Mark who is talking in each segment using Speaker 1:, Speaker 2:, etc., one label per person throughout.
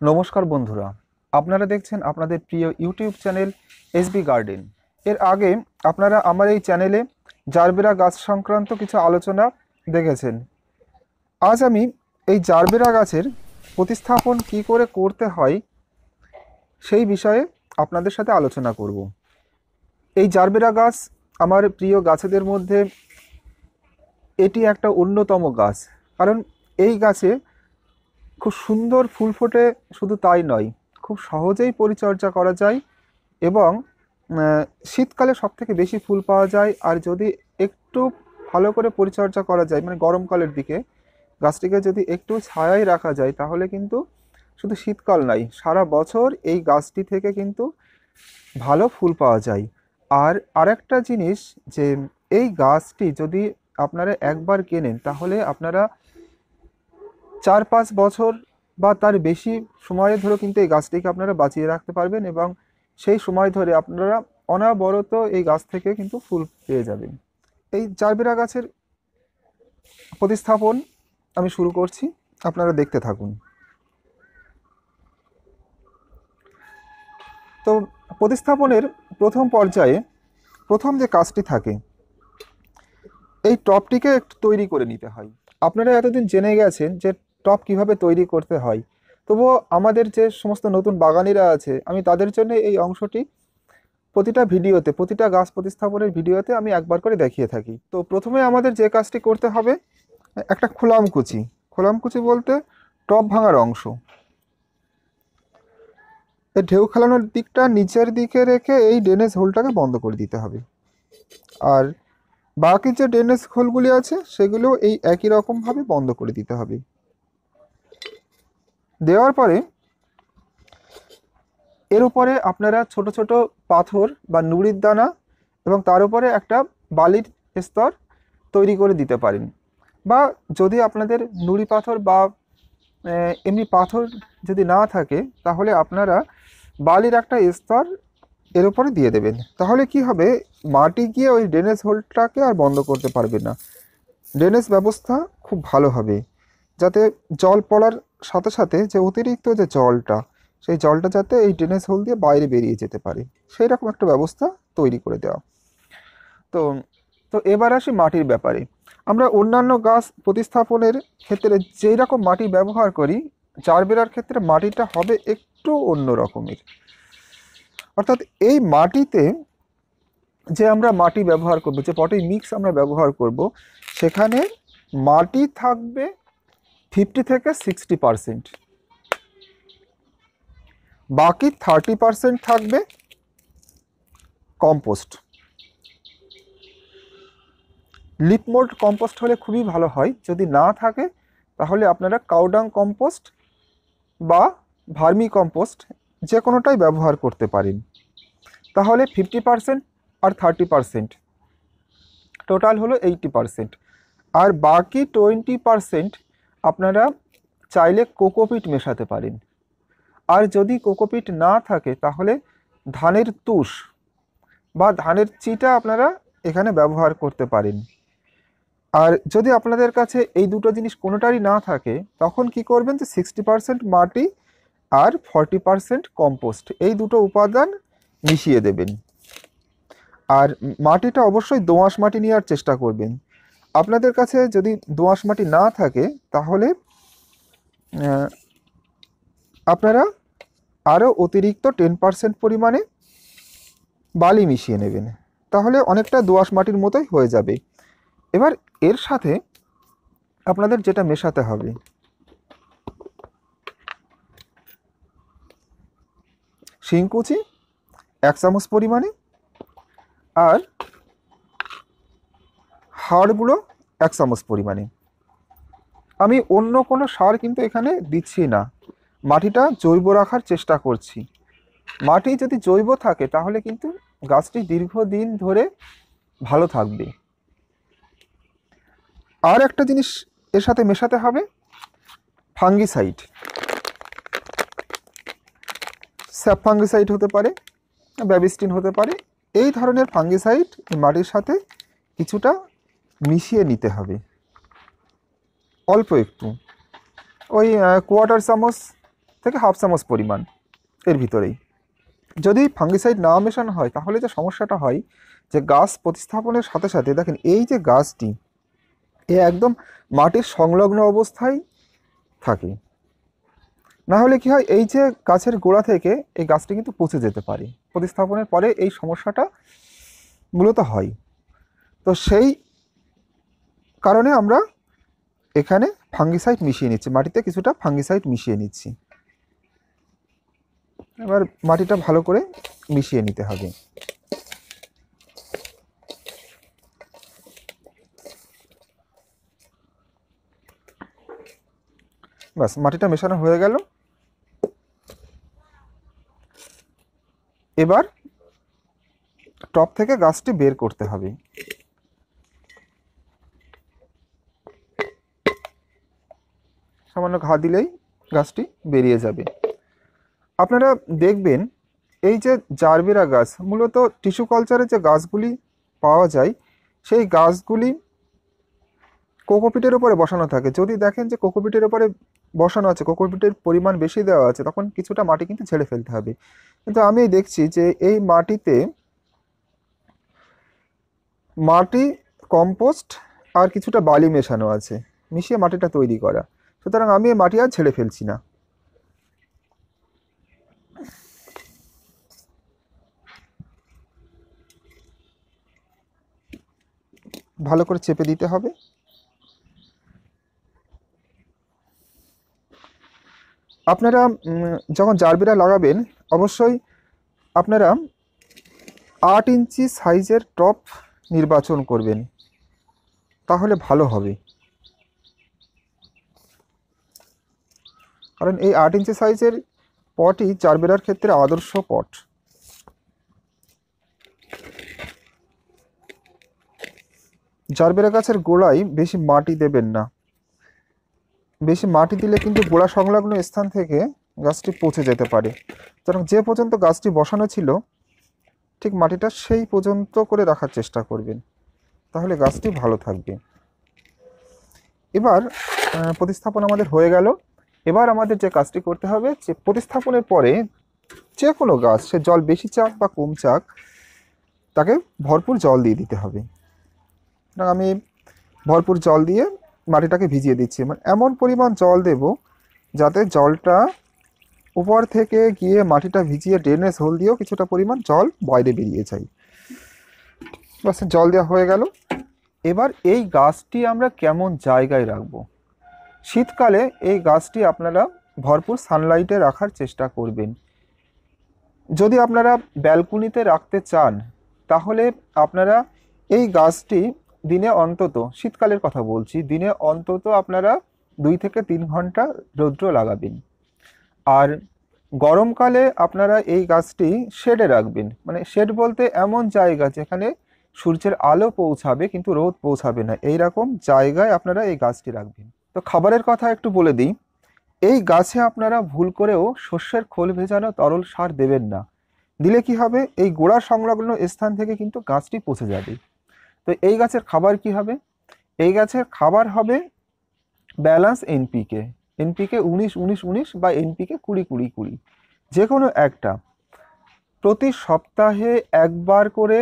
Speaker 1: নমস্কার বন্ধুরা, আপনারা দেখছেন আপনাদের প্রিয় ইউটিউব চ্যানেল এসবি গার্ডেন। এর আগে আপনারা আমার এই চ্যানেলে জারবেরা গাছ সংক্রান্ত কিছু আলোচনা দেখেছেন। আজ আমি এই জারবেরা গাছের প্রতিস্থাপন কি করে করতে হয় সেই বিষয়ে আপনাদের সাথে আলোচনা করব। এই জারবেরা গাছ আমার প্রিয় গাছেদের মধ্যে এটি একটা অন্যতম গাছ, কারণ এই গাছে খুব সুন্দর ফুল ফোটে শুধু তাই নয়, খুব সহজেই পরিচর্যা করা যায় এবং শীতকালে সব থেকে বেশি ফুল পাওয়া যায়। আর যদি একটু ভালো করে পরিচর্যা করা যায় মানে গরমকালের দিকে, গাছটিকে যদি একটু ছায়ায় রাখা যায়, তাহলে কিন্তু শুধু শীতকাল নয়, সারা বছর এই গাছটি থেকে কিন্তু ভালো ফুল পাওয়া যায়। আর আরেকটা জিনিস যে, এই গাছটি যদি আপনারা একবার কেনেন, তাহলে আপনারা চার পাঁচ বছর বা তার বেশি সময় ধরে কিন্তু এই গাছটিকে আপনারা বাঁচিয়ে রাখতে পারবেন এবং সেই সময় ধরে আপনারা অনাবরত এই গাছ থেকে কিন্তু ফুল পেয়ে যাবেন। এই চারবেরা গাছের প্রতিস্থাপন আমি শুরু করছি, আপনারা দেখতে থাকুন। তো প্রতিস্থাপনের প্রথম পর্যায়ে প্রথম যে কাজটি থাকে, এই টপটিকে একটু তৈরি করে নিতে হয়। আপনারা এতদিন জেনে গেছেন যে টপ কীভাবে তৈরি করতে হয়। তবুও আমাদের যে সমস্ত নতুন বাগানিরা আছে, আমি তাদের জন্য এই অংশটি প্রতিটা ভিডিওতে, প্রতিটা গাছ প্রতিস্থাপনের ভিডিওতে আমি একবার করে দেখিয়ে থাকি। তো প্রথমে আমাদের যে কাজটি করতে হবে, একটা খোলামকুচি খোলামকুচি বলতে টপ ভাঙার অংশ। এই ঢেউ খেলানোর দিকটা নিচের দিকে রেখে এই ড্রেনেজ হোলটাকে বন্ধ করে দিতে হবে। আর বাকি যে ড্রেনেজ হোলগুলি আছে, সেগুলো এই একই রকমভাবে বন্ধ করে দিতে হবে। দেওয়ার পরে এর উপরে আপনারা ছোট ছোট পাথর বা নুড়ির দানা এবং তার উপরে একটা বালির স্তর তৈরি করে দিতে পারেন। বা যদি আপনাদের নুড়ি পাথর বা এমনি পাথর যদি না থাকে, তাহলে আপনারা বালির একটা স্তর এর উপরে দিয়ে দেবেন। তাহলে কি হবে? মাটি গিয়ে ওই ড্রেনেজ হোলটাকে আর বন্ধ করতে পারবে না। ড্রেনেজ ব্যবস্থা খুব ভালো হবে। যাতে জল পড়ার সাথে সাথে যে অতিরিক্ত যে জলটা, সেই জলটা যাতে এই ড্রেনেজ হোল দিয়ে বাইরে বেরিয়ে যেতে পারে, সেই রকম একটা ব্যবস্থা তৈরি করে দেওয়া। তো তো এবার আসি মাটির ব্যাপারে। আমরা অন্যান্য গাছ প্রতিস্থাপনের ক্ষেত্রে যেই রকম মাটি ব্যবহার করি জারবেরার ক্ষেত্রে মাটিটা হবে একটু অন্য রকমের। অর্থাৎ এই মাটিতে যে আমরা মাটি ব্যবহার করব, যে পটি মিক্স আমরা ব্যবহার করব, সেখানে মাটি থাকবে ফিফটি থেকে সিক্সটি পারসেন্ট বাকি থার্টি পারসেন্ট থাকবে কম্পোস্ট লিপমোল্ড কম্পোস্ট হলে খুবই ভালো হয়। যদি না থাকে, তাহলে আপনারা কাউডাং কম্পোস্ট বা ভার্মি কম্পোস্ট যে কোনোটাই ব্যবহার করতে পারেন। তাহলে ফিফটি পারসেন্ট আর থার্টি পারসেন্ট টোটাল হলো এইটি পারসেন্ট আর বাকি টোয়েন্টি পারসেন্ট আপনারা চাইলে কোকোপিট মেশাতে পারেন। আর যদি কোকোপিট না থাকে, তাহলে ধানের তুষ বা ধানের চিটা আপনারা এখানে ব্যবহার করতে পারেন। আর যদি আপনাদের কাছে এই দুটো জিনিস কোনোটারই না থাকে, তখন কি করবেন যে সিক্সটি মাটি আর ফর্টি পারসেন্ট কম্পোস্ট এই দুটো উপাদান মিশিয়ে দেবেন। আর মাটিটা অবশ্যই দোআঁশ মাটি নেওয়ার চেষ্টা করবেন। আপনাদের কাছে যদি দোআঁশ মাটি না থাকে, তাহলে আপনারা আরও অতিরিক্ত টেন পার্সেন্ট পরিমাণে বালি মিশিয়ে নেবেন। তাহলে অনেকটা দোআঁশ মাটির মতোই হয়ে যাবে। এবার এর সাথে আপনাদের যেটা মেশাতে হবে, শিংকুচি এক চামচ পরিমাণে আর হাড়গুলো এক চামচ পরিমাণে। আমি অন্য কোনো সার কিন্তু এখানে দিচ্ছি না। মাটিটা জৈব রাখার চেষ্টা করছি। মাটি যদি জৈব থাকে, তাহলে কিন্তু গাছটি দীর্ঘদিন ধরে ভালো থাকবে। আর একটা জিনিস এর সাথে মেশাতে হবে, ফাঙ্গিসাইড। স্যাপ ফাঙ্গিসাইড হতে পারে ব্যাবিস্টিন হতে পারে। এই ধরনের ফাঙ্গিসাইড মাটির সাথে কিছুটা মিশিয়ে নিতে হবে। অল্প একটু। ওই কোয়ার্টার চামচ থেকে হাফ চামচ পরিমাণ এর ভিতরেই। যদি ফাঙ্গিসাইড না মেশানো হয়, তাহলে যে সমস্যাটা হয় যে গাছ প্রতিস্থাপনের সাথে সাথে দেখেন এই যে গাছটি, এ একদম মাটির সংলগ্ন অবস্থায় থাকে। না হলে কি হয়, এই যে গাছের গোড়া থেকে এই গাছটি কিন্তু পচে যেতে পারে। প্রতিস্থাপনের পরে এই সমস্যাটা মূলত হয়। তো সেই কারণে আমরা এখানে ফাঙ্গিসাইড মিশিয়ে নিচ্ছি। মাটিতে কিছুটা ফাঙ্গিসাইড মিশিয়ে নিচ্ছি। এবার মাটিটা ভালো করে মিশিয়ে নিতে হবে। ব্যাস, মাটিটা মেশানো হয়ে গেল। এবার টপ থেকে গাছটি বের করতে হবে। সামান্য ঘা দিলেই গাছটি বেরিয়ে যাবে। আপনারা দেখবেন এই যে জারবেরা গাছ, মূলত টিস্যু কালচারে যে গাছগুলি পাওয়া যায়, সেই গাছগুলি কোকোপিটের উপরে বসানো থাকে। যদি দেখেন যে কোকোপিটের উপরে বসানো আছে, কোকোপিটের পরিমাণ বেশি দেওয়া আছে, তখন কিছুটা মাটি কিন্তু ছেড়ে ফেলতে হবে। কিন্তু আমি দেখছি যে এই মাটিতে মাটি, কম্পোস্ট আর কিছুটা বালি মেশানো আছে, মিশিয়ে মাটিটা তৈরি করা। সুতরাং আমি এই মাটি আর ছেড়ে ফেলছি না। ভালো করে চেপে দিতে হবে। আপনারা যখন জারবেরা লাগাবেন, অবশ্যই আপনারা আট ইঞ্চি সাইজের টপ নির্বাচন করবেন। তাহলে ভালো হবে। কারণ এই আট ইঞ্চি সাইজের পটই জারবেরার ক্ষেত্রে আদর্শ পট। জারবেরা গাছের গোড়ায় বেশি মাটি দেবেন না। বেশি মাটি দিলে কিন্তু গোড়া সংলগ্ন স্থান থেকে গাছটি পচে যেতে পারে। সুতরাং যে পর্যন্ত গাছটি বসানো ছিল, ঠিক মাটিটা সেই পর্যন্ত করে রাখার চেষ্টা করবেন। তাহলে গাছটি ভালো থাকবে। এবার প্রতিস্থাপন আমাদের হয়ে গেল। এবার আমাদের যে কাজটি করতে হবে, যে প্রতিস্থাপনের পরে যে কোনো গাছ, সে জল বেশি চাক বা কম চাক, তাকে ভরপুর জল দিয়ে দিতে হবে। আমি ভরপুর জল দিয়ে মাটিটাকে ভিজিয়ে দিচ্ছি। মানে এমন পরিমাণ জল দেব যাতে জলটা উপর থেকে গিয়ে মাটিটা ভিজিয়ে ড্রেনেজ হোল দিয়েও কিছুটা পরিমাণ জল বাইরে বেরিয়ে যায়। বাস জল দেওয়া হয়ে গেল। এবার এই গাছটি আমরা কেমন জায়গায় রাখব? শীতকালে এই গাছটি আপনারা ভরপুর সানলাইটে রাখার চেষ্টা করবেন। যদি আপনারা ব্যালকনিতে রাখতে চান, তাহলে আপনারা এই গাছটি দিনে অন্তত, শীতকালের কথা বলছি, দিনে অন্তত আপনারা দুই থেকে তিন ঘণ্টা রৌদ্র লাগাবেন। আর গরমকালে আপনারা এই গাছটি শেডে রাখবেন। মানে শেড বলতে এমন জায়গা যেখানে সূর্যের আলো পৌঁছাবে, কিন্তু রোদ পৌঁছাবে না। এই রকম জায়গায় আপনারা এই গাছটি রাখবেন। তো খাবারের কথা একটু বলে দিই। এই গাছে আপনারা ভুল করেও শস্যের খোল ভেজানো তরল সার দেবেন না। দিলে কি হবে? এই গোড়া সংলগ্ন স্থান থেকে কিন্তু গাছটি পচে যাবে। তো এই গাছের খাবার কি হবে? এই গাছের খাবার হবে ব্যালান্স এনপিকে। এনপিকে উনিশ উনিশ উনিশ বা এনপিকে কুড়ি কুড়ি কুড়ি। যে কোনো একটা। প্রতি সপ্তাহে একবার করে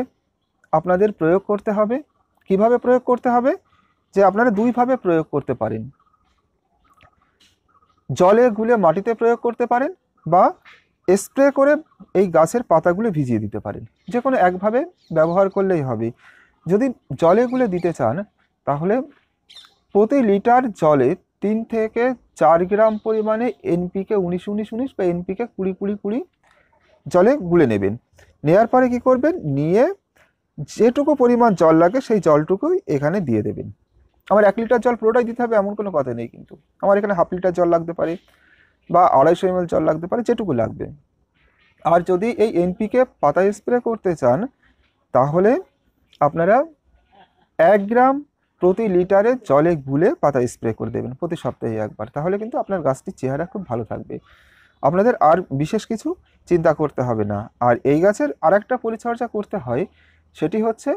Speaker 1: আপনাদের প্রয়োগ করতে হবে। কীভাবে প্রয়োগ করতে হবে? যে আপনারা দুইভাবে প্রয়োগ করতে পারেন। জলে গুলে মাটিতে প্রয়োগ করতে পারেন বা স্প্রে করে এই গাছের পাতাগুলো ভিজিয়ে দিতে পারেন। যে কোনো একভাবে ব্যবহার করলেই হবে। যদি জলে গুলে দিতে চান, তাহলে প্রতি লিটার জলে তিন থেকে চার গ্রাম পরিমাণে এনপিকে উনিশ উনিশ উনিশ বা এনপিকে কুড়ি কুড়ি কুড়ি জলে গুলে নেবেন। নেয়ার পরে কি করবেন? নিয়ে যেটুকু পরিমাণ জল লাগে সেই জলটুকুই এখানে দিয়ে দেবেন। আমার এক লিটার জল পুরোটাই দিতে হবে, এমন কোনো কথা নেই কিন্তু। আমার এখানে হাফ লিটার জল লাগতে পারে বা আড়াইশো এমএল জল লাগতে পারে, যেটুকু লাগবে। আর যদি এই এনপিকে পাতায় স্প্রে করতে চান, তাহলে আপনারা এক গ্রাম প্রতি লিটারে জলে গুলে পাতা স্প্রে করে দেবেন প্রতি সপ্তাহে একবার। তাহলে কিন্তু আপনার গাছটির চেহারা খুব ভালো থাকবে। আপনাদের আর বিশেষ কিছু চিন্তা করতে হবে না। আর এই গাছের আর একটা পরিচর্যা করতে হয়, সেটি হচ্ছে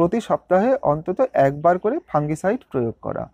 Speaker 1: প্রতি সপ্তাহে অন্তত একবার করে ফাঙ্গিসাইড প্রয়োগ করা।